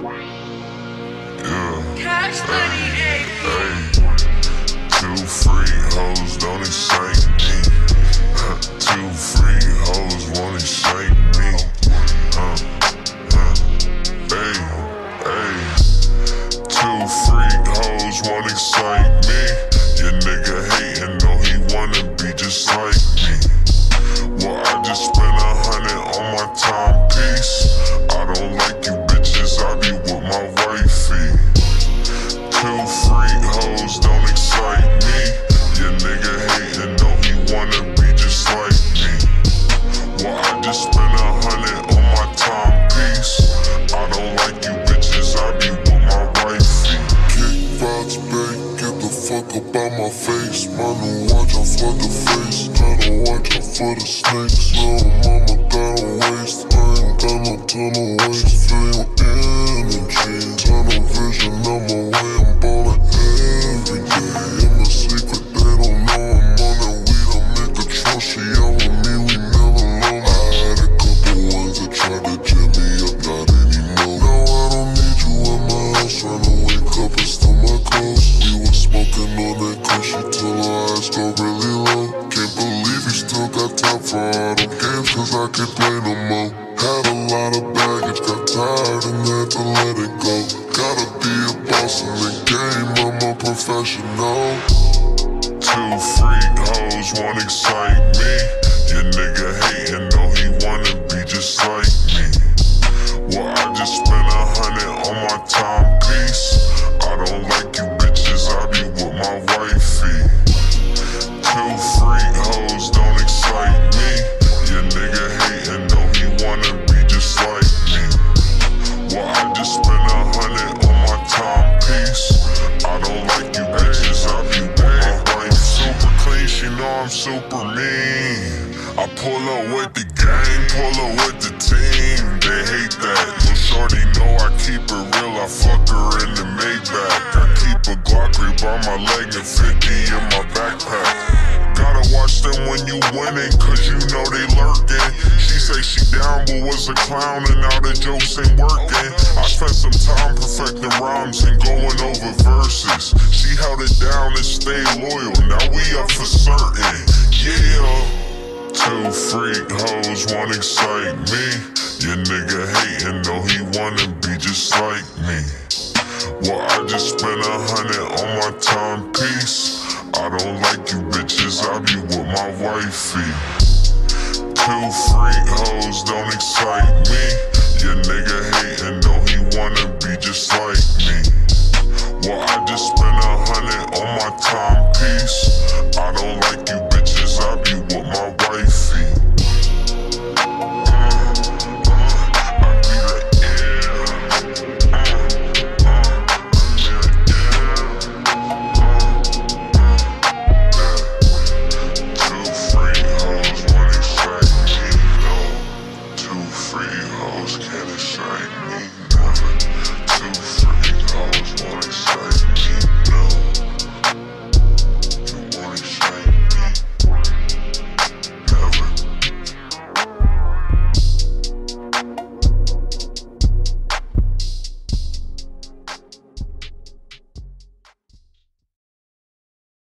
Yeah. Cash money, Hey, ayy. hey. Two free hoes don't excite face. New watch, I flood the face. Tryna watch out for the snakes. Little mama got a waist. I ain't got no tunnel waist. Feel your energy. Tunnel vision on my more. Had a lot of baggage, got tired and had to let it go. Gotta be a boss in the game, I'm a professional. Two freak hoes won't excite me. Your nigga hating, Up with the gang, pull up with the team. They hate that. Lil' shorty know I keep it real. I fuck her in the Maybach. I keep a Glock by my leg and 50 in my backpack. Gotta watch them when you winning, cause you know they lurking. She say she down, but was a clown, and now the jokes ain't working. I spent some time perfecting rhymes and going over verses. She held it down and stayed loyal, now we up for certain. Yeah. Two freak hoes won't excite me. Your nigga hating, know he wanna be just like me. Well, I just spent a hundred on my timepiece. I don't like you bitches, I be with my wifey. Two freak hoes don't excite me. Your nigga hating, know he wanna be just like me. Well, I just spent a hundred on my timepiece.